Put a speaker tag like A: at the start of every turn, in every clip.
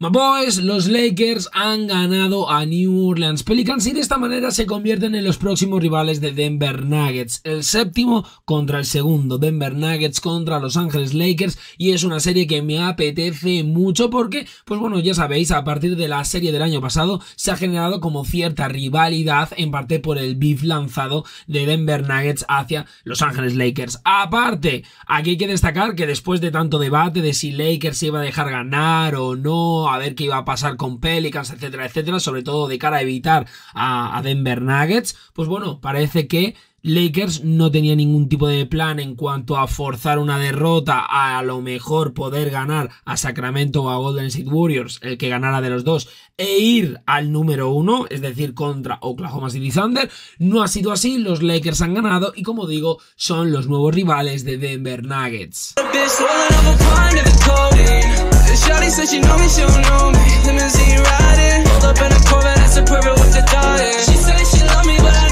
A: My los Lakers han ganado a New Orleans Pelicans y de esta manera se convierten en los próximos rivales de Denver Nuggets. El séptimo contra el segundo, Denver Nuggets contra Los Ángeles Lakers y es una serie que me apetece mucho porque, pues bueno, ya sabéis, a partir de la serie del año pasado se ha generado como cierta rivalidad en parte por el beef lanzado de Denver Nuggets hacia Los Ángeles Lakers. Aparte, aquí hay que destacar que después de tanto debate de si Lakers se iba a dejar ganar o no, a ver qué iba a pasar con Pelicans, etcétera, etcétera, sobre todo de cara a evitar a, Denver Nuggets, pues bueno, parece que Lakers no tenía ningún tipo de plan en cuanto a forzar una derrota, a, a lo mejor poder ganar a Sacramento o a Golden State Warriors, el que ganara de los dos, e ir al número uno, es decir, contra Oklahoma City Thunder. No ha sido así, los Lakers han ganado y como digo, son los nuevos rivales de Denver Nuggets. Shawty said she know me, she don't know me. Limousine riding, hold up in a Corvette, that's a perfect with the dying. She said she love me, but I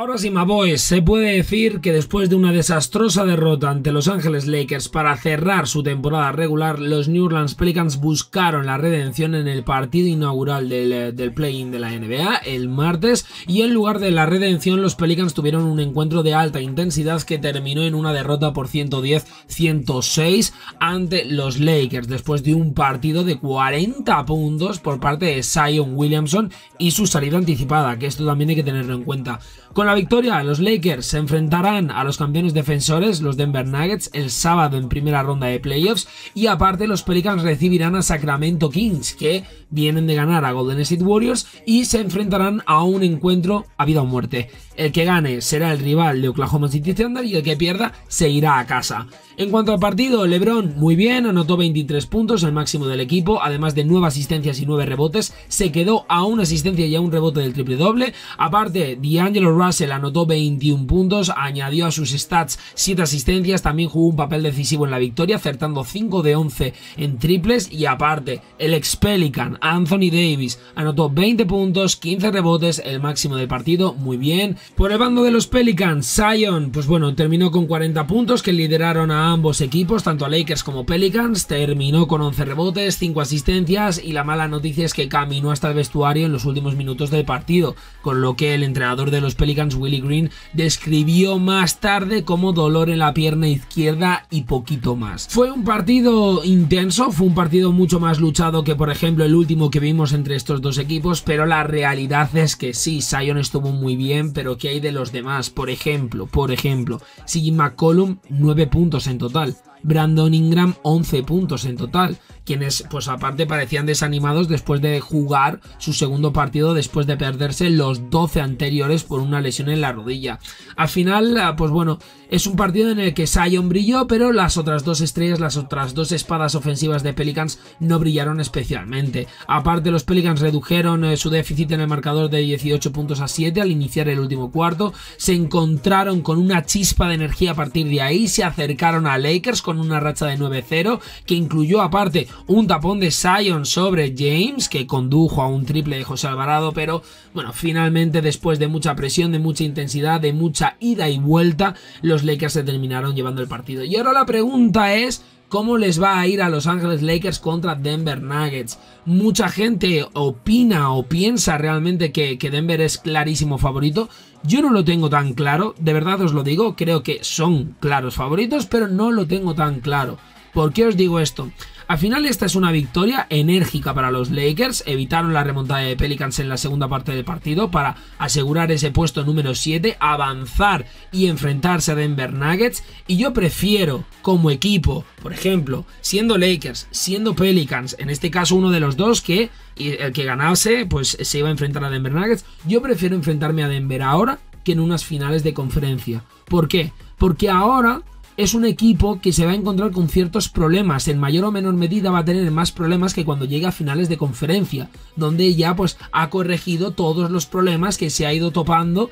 A: Ahora sí, Maboys, se puede decir que después de una desastrosa derrota ante Los Ángeles Lakers para cerrar su temporada regular, los New Orleans Pelicans buscaron la redención en el partido inaugural del, del play-in de la NBA el martes y en lugar de la redención los Pelicans tuvieron un encuentro de alta intensidad que terminó en una derrota por 110-106 ante los Lakers después de un partido de 40 puntos por parte de Zion Williamson y su salida anticipada, que esto también hay que tenerlo en cuenta. Con la victoria, los Lakers se enfrentarán a los campeones defensores, los Denver Nuggets, el sábado en primera ronda de playoffs. Y aparte los Pelicans recibirán a Sacramento Kings, que vienen de ganar a Golden State Warriors y se enfrentarán a un encuentro a vida o muerte. El que gane será el rival de Oklahoma City Thunder y el que pierda se irá a casa. En cuanto al partido, LeBron muy bien, anotó 23 puntos, el máximo del equipo, además de 9 asistencias y 9 rebotes, se quedó a una asistencia y a un rebote del triple doble. Aparte, D'Angelo Russell anotó 21 puntos, añadió a sus stats 7 asistencias, también jugó un papel decisivo en la victoria, acertando 5 de 11 en triples y aparte, el ex Pelican Anthony Davis anotó 20 puntos, 15 rebotes, el máximo del partido, muy bien. Por el bando de los Pelicans, Zion, pues bueno, terminó con 40 puntos que lideraron a ambos equipos, tanto a Lakers como Pelicans, terminó con 11 rebotes, 5 asistencias y la mala noticia es que caminó hasta el vestuario en los últimos minutos del partido, con lo que el entrenador de los Pelicans, Willie Green, describió más tarde como dolor en la pierna izquierda y poquito más. Fue un partido intenso, fue un partido mucho más luchado que por ejemplo el último que vimos entre estos dos equipos, pero la realidad es que sí, Zion estuvo muy bien, pero ¿qué hay de los demás? Por ejemplo, por ejemplo, si McCollum 9 puntos en total. Brandon Ingram 11 puntos en total, quienes pues aparte parecían desanimados después de jugar su segundo partido después de perderse los 12 anteriores por una lesión en la rodilla. Al final, ah, pues bueno, es un partido en el que Sion brilló, pero las otras dos estrellas, las otras dos espadas ofensivas de Pelicans no brillaron especialmente. Aparte, los Pelicans redujeron eh, su déficit en el marcador de 18 puntos a 7 al iniciar el último cuarto, se encontraron con una chispa de energía a partir de ahí, se acercaron a Lakers con una racha de 9-0 que incluyó aparte un tapón de Zion sobre James que condujo a un triple de José Alvarado, pero bueno, finalmente después de mucha presión, de mucha intensidad, de mucha ida y vuelta, los Lakers se terminaron llevando el partido. Y ahora la pregunta es cómo les va a ir a Los Ángeles Lakers contra Denver Nuggets. Mucha gente opina o piensa realmente que, que, Denver es clarísimo favorito. Yo no lo tengo tan claro, de verdad os lo digo, creo que son claros favoritos, pero no lo tengo tan claro. ¿Por qué os digo esto? Al final esta es una victoria enérgica para los Lakers, evitaron la remontada de Pelicans en la segunda parte del partido para asegurar ese puesto número 7, avanzar y enfrentarse a Denver Nuggets y yo prefiero como equipo, por ejemplo, siendo Lakers, siendo Pelicans, en este caso uno de los dos que el que ganase pues se iba a enfrentar a Denver Nuggets, yo prefiero enfrentarme a Denver ahora que en unas finales de conferencia. ¿Por qué? Porque ahora es un equipo que se va a encontrar con ciertos problemas. En mayor o menor medida va a tener más problemas que cuando llega a finales de conferencia, donde ya pues ha corregido todos los problemas que se ha ido topando,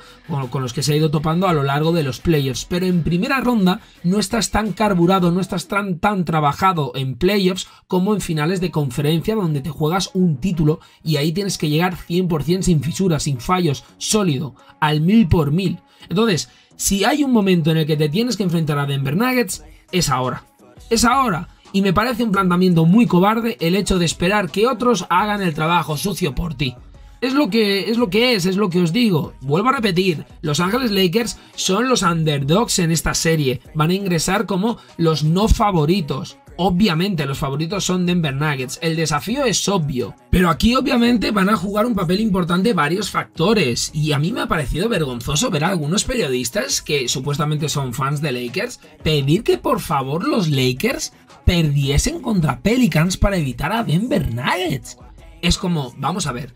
A: con los que se ha ido topando a lo largo de los playoffs. Pero en primera ronda no estás tan carburado, no estás tan, tan trabajado en playoffs como en finales de conferencia, donde te juegas un título y ahí tienes que llegar 100% sin fisuras, sin fallos, sólido, al mil por mil. Entonces, si hay un momento en el que te tienes que enfrentar a Denver Nuggets, es ahora. Es ahora. Y me parece un planteamiento muy cobarde el hecho de esperar que otros hagan el trabajo sucio por ti. Es lo que es lo que es, es lo que os digo. Vuelvo a repetir, Los Ángeles Lakers son los underdogs en esta serie. Van a ingresar como los no favoritos. Obviamente los favoritos son Denver Nuggets, el desafío es obvio, pero aquí obviamente van a jugar un papel importante varios factores y a mí me ha parecido vergonzoso ver a algunos periodistas que supuestamente son fans de Lakers pedir que por favor los Lakers perdiesen contra Pelicans para evitar a Denver Nuggets. Es como, vamos a ver,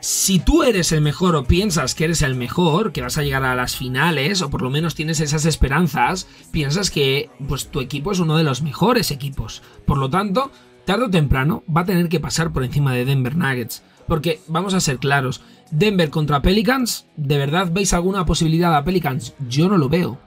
A: si tú eres el mejor o piensas que eres el mejor, que vas a llegar a las finales, o por lo menos tienes esas esperanzas, piensas que pues, tu equipo es uno de los mejores equipos. Por lo tanto, tarde o temprano va a tener que pasar por encima de Denver Nuggets. Porque, vamos a ser claros, Denver contra Pelicans, ¿de verdad veis alguna posibilidad a Pelicans? Yo no lo veo.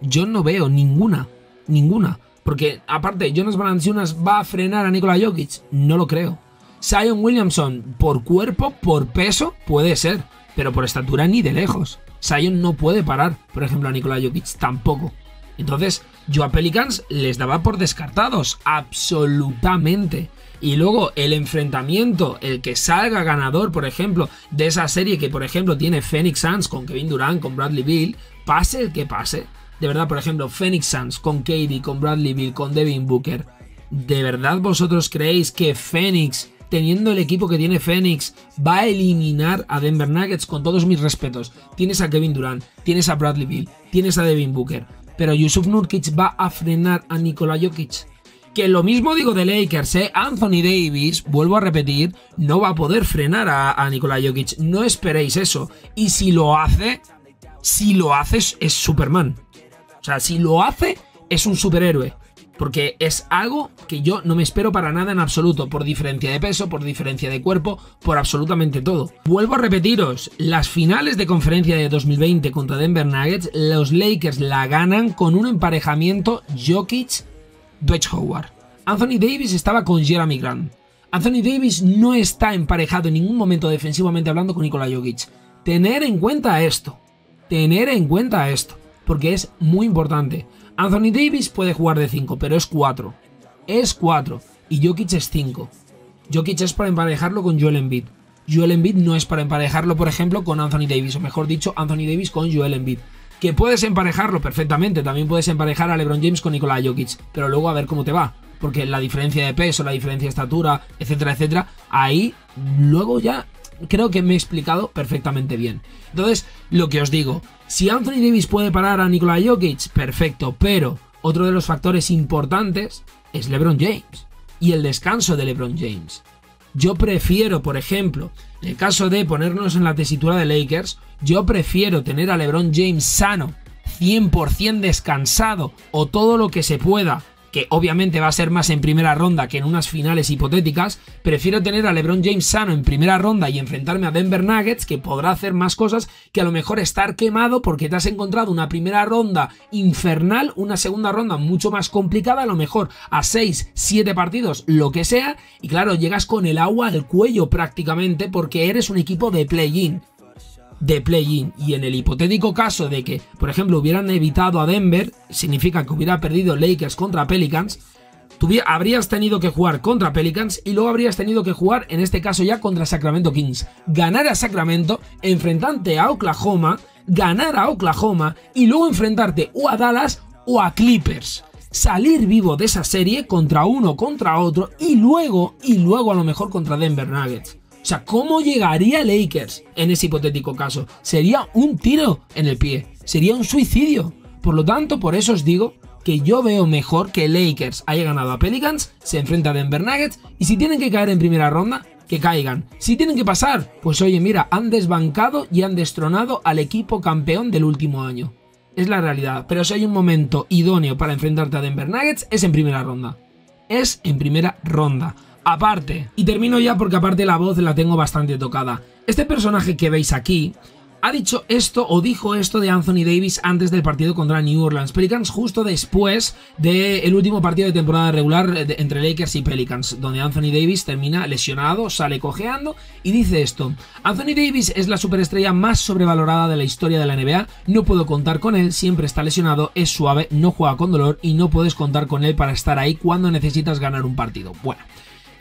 A: Yo no veo ninguna. Ninguna. Porque, aparte, Jonas Valanciunas va a frenar a Nikola Jokic. No lo creo. Zion Williamson, por cuerpo, por peso, puede ser, pero por estatura ni de lejos. Zion no puede parar, por ejemplo, a Nikola Jokic tampoco. Entonces, yo a Pelicans les daba por descartados, absolutamente. Y luego el enfrentamiento, el que salga ganador, por ejemplo, de esa serie que, por ejemplo, tiene Phoenix Suns con Kevin Durant, con Bradley Bill, pase el que pase. De verdad, por ejemplo, Phoenix Suns con Katie, con Bradley Bill, con Devin Booker. ¿De verdad vosotros creéis que Phoenix teniendo el equipo que tiene Phoenix, va a eliminar a Denver Nuggets con todos mis respetos. Tienes a Kevin Durant, tienes a Bradley Bill, tienes a Devin Booker, pero Yusuf Nurkic va a frenar a Nikola Jokic. Que lo mismo digo de Lakers, ¿eh? Anthony Davis, vuelvo a repetir, no va a poder frenar a, a Nikola Jokic. No esperéis eso. Y si lo hace, si lo hace es Superman. O sea, si lo hace, es un superhéroe porque es algo que yo no me espero para nada en absoluto, por diferencia de peso, por diferencia de cuerpo, por absolutamente todo. Vuelvo a repetiros, las finales de conferencia de 2020 contra Denver Nuggets, los Lakers la ganan con un emparejamiento Jokic-Dwight Howard. Anthony Davis estaba con Jeremy Grant. Anthony Davis no está emparejado en ningún momento defensivamente hablando con Nikola Jokic. Tener en cuenta esto. Tener en cuenta esto. Porque es muy importante. Anthony Davis puede jugar de 5, pero es 4. Es 4. Y Jokic es 5. Jokic es para emparejarlo con Joel Embiid. Joel Embiid no es para emparejarlo, por ejemplo, con Anthony Davis, o mejor dicho, Anthony Davis con Joel Embiid. Que puedes emparejarlo perfectamente, también puedes emparejar a LeBron James con Nikola Jokic, pero luego a ver cómo te va. Porque la diferencia de peso, la diferencia de estatura, etcétera, etcétera, ahí luego ya creo que me he explicado perfectamente bien. Entonces, lo que os digo, si Anthony Davis puede parar a Nikola Jokic, perfecto, pero otro de los factores importantes es LeBron James y el descanso de LeBron James. Yo prefiero, por ejemplo, en el caso de ponernos en la tesitura de Lakers, yo prefiero tener a LeBron James sano, 100% descansado o todo lo que se pueda que obviamente va a ser más en primera ronda que en unas finales hipotéticas, prefiero tener a LeBron James sano en primera ronda y enfrentarme a Denver Nuggets, que podrá hacer más cosas que a lo mejor estar quemado porque te has encontrado una primera ronda infernal, una segunda ronda mucho más complicada, a lo mejor a 6, 7 partidos, lo que sea, y claro, llegas con el agua al cuello prácticamente porque eres un equipo de play-in de play-in. Y en el hipotético caso de que, por ejemplo, hubieran evitado a Denver, significa que hubiera perdido Lakers contra Pelicans, habrías tenido que jugar contra Pelicans y luego habrías tenido que jugar, en este caso ya, contra Sacramento Kings. Ganar a Sacramento, enfrentarte a Oklahoma, ganar a Oklahoma y luego enfrentarte o a Dallas o a Clippers. Salir vivo de esa serie contra uno, contra otro y luego, y luego a lo mejor contra Denver Nuggets. O sea, ¿cómo llegaría Lakers en ese hipotético caso? Sería un tiro en el pie, sería un suicidio. Por lo tanto, por eso os digo que yo veo mejor que Lakers haya ganado a Pelicans, se enfrenta a Denver Nuggets y si tienen que caer en primera ronda, que caigan. Si tienen que pasar, pues oye, mira, han desbancado y han destronado al equipo campeón del último año. Es la realidad, pero si hay un momento idóneo para enfrentarte a Denver Nuggets, es en primera ronda. Es en primera ronda. Aparte, y termino ya porque aparte la voz la tengo bastante tocada. Este personaje que veis aquí ha dicho esto o dijo esto de Anthony Davis antes del partido contra New Orleans Pelicans, justo después del último partido de temporada regular entre Lakers y Pelicans, donde Anthony Davis termina lesionado, sale cojeando y dice esto: Anthony Davis es la superestrella más sobrevalorada de la historia de la NBA, no puedo contar con él, siempre está lesionado, es suave, no juega con dolor y no puedes contar con él para estar ahí cuando necesitas ganar un partido. Bueno,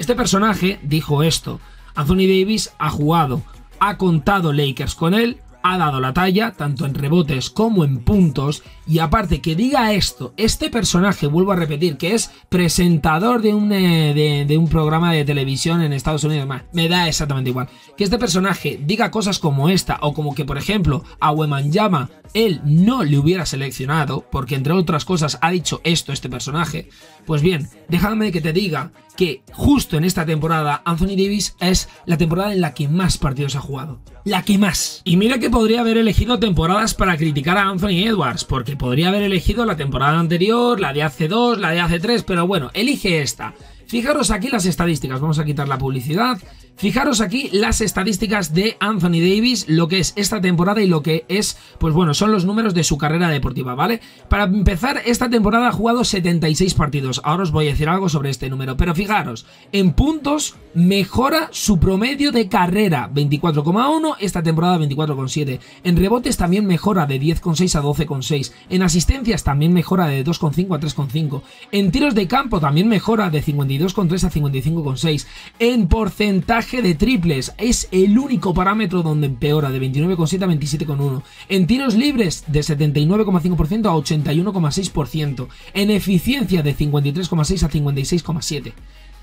A: este personaje dijo esto. Anthony Davis ha jugado, ha contado Lakers con él, ha dado la talla, tanto en rebotes como en puntos, y aparte que diga esto, este personaje, vuelvo a repetir, que es presentador de un, eh, de, un programa de televisión en Estados Unidos, me da exactamente igual, que este personaje diga cosas como esta, o como que por ejemplo a Llama él no le hubiera seleccionado, porque entre otras cosas ha dicho esto este personaje, pues bien, déjame que te diga que justo en esta temporada Anthony Davis es la temporada en la que más partidos ha jugado. La que más. Y mira que podría haber elegido temporadas para criticar a Anthony Edwards, porque podría haber elegido la temporada anterior, la de hace dos, la de hace tres, pero bueno, elige esta. Fijaros aquí las estadísticas, vamos a quitar la publicidad. Fijaros aquí las estadísticas de Anthony Davis, lo que es esta temporada y lo que es, pues bueno, son los números de su carrera deportiva, ¿vale? Para empezar, esta temporada ha jugado 76 partidos. Ahora os voy a decir algo sobre este número, pero fijaros, en puntos mejora su promedio de carrera, 24,1, esta temporada 24,7. En rebotes también mejora de 10,6 a 12,6. En asistencias también mejora de 2,5 a 3,5. En tiros de campo también mejora de 52,3 a 55,6. En porcentaje de triples es el único parámetro donde empeora de 29,7 a 27,1. En tiros libres de 79,5% a 81,6%. En eficiencia de 53,6 a 56,7.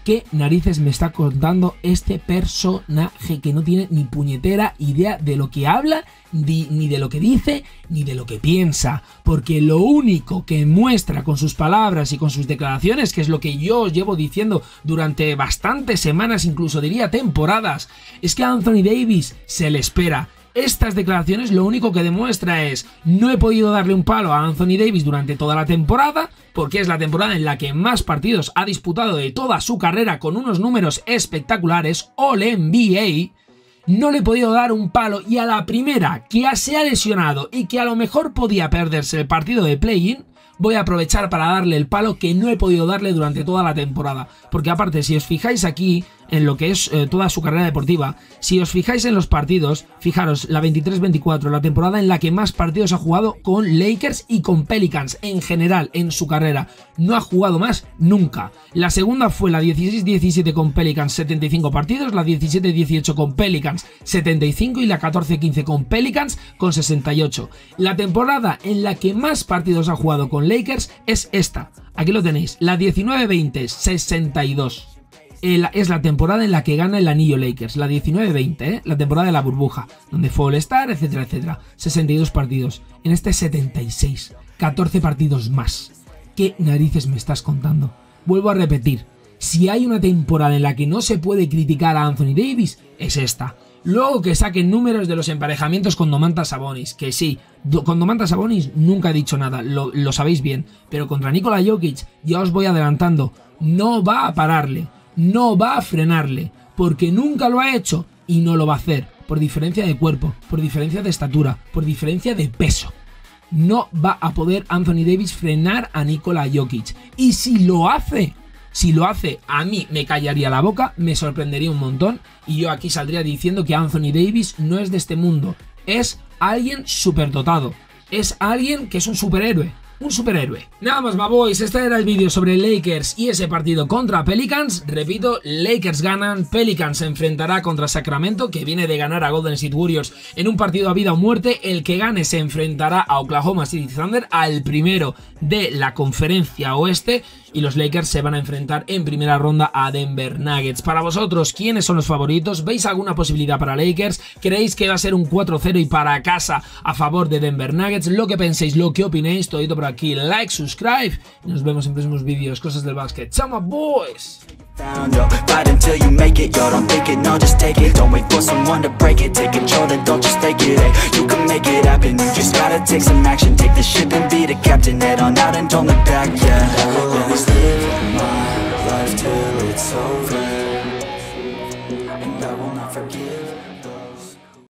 A: ¿Qué narices me está contando este personaje que no tiene ni puñetera idea de lo que habla, ni, de lo que dice, ni de lo que piensa? Porque lo único que muestra con sus palabras y con sus declaraciones, que es lo que yo llevo diciendo durante bastantes semanas, incluso diría temporadas, es que a Anthony Davis se le espera estas declaraciones lo único que demuestra es no he podido darle un palo a Anthony Davis durante toda la temporada, porque es la temporada en la que más partidos ha disputado de toda su carrera con unos números espectaculares, All NBA. No le he podido dar un palo y a la primera que se ha lesionado y que a lo mejor podía perderse el partido de play-in, voy a aprovechar para darle el palo que no he podido darle durante toda la temporada. Porque aparte, si os fijáis aquí, en lo que es eh, toda su carrera deportiva. Si os fijáis en los partidos, fijaros, la 23-24, la temporada en la que más partidos ha jugado con Lakers y con Pelicans en general en su carrera. No ha jugado más nunca. La segunda fue la 16-17 con Pelicans, 75 partidos, la 17-18 con Pelicans, 75 y la 14-15 con Pelicans con 68. La temporada en la que más partidos ha jugado con Lakers es esta. Aquí lo tenéis, la 19-20, 62 es la temporada en la que gana el anillo Lakers, la 19-20, ¿eh? la temporada de la burbuja, donde fue All-Star, etcétera, etcétera. 62 partidos. En este 76, 14 partidos más. ¿Qué narices me estás contando? Vuelvo a repetir, si hay una temporada en la que no se puede criticar a Anthony Davis, es esta. Luego que saquen números de los emparejamientos con Domantas Sabonis, que sí, con Domantas Sabonis nunca he dicho nada, lo, lo sabéis bien, pero contra Nikola Jokic ya os voy adelantando, no va a pararle no va a frenarle, porque nunca lo ha hecho y no lo va a hacer, por diferencia de cuerpo, por diferencia de estatura, por diferencia de peso. No va a poder Anthony Davis frenar a Nikola Jokic. Y si lo hace, si lo hace, a mí me callaría la boca, me sorprendería un montón y yo aquí saldría diciendo que Anthony Davis no es de este mundo, es alguien superdotado, es alguien que es un superhéroe, un superhéroe. Nada más, boys, este era el vídeo sobre Lakers y ese partido contra Pelicans. Repito, Lakers ganan, Pelicans se enfrentará contra Sacramento, que viene de ganar a Golden State Warriors en un partido a vida o muerte. El que gane se enfrentará a Oklahoma City Thunder, al primero de la conferencia oeste y los Lakers se van a enfrentar en primera ronda a Denver Nuggets. Para vosotros, ¿quiénes son los favoritos? ¿Veis alguna posibilidad para Lakers? ¿Creéis que va a ser un 4-0 y para casa a favor de Denver Nuggets? Lo que penséis, lo que opinéis, todo por aquí, like, subscribe y nos vemos en próximos vídeos, cosas del básquet. ¡Chama, boys! Found yo, fight until you make it, yo, don't think it, no, just take it. Don't wait for someone to break it, take control, then don't just take it You can make it happen, you just gotta take some action. Take the ship and be the captain, head on out and don't look back, yeah. I will always live my life till it's over.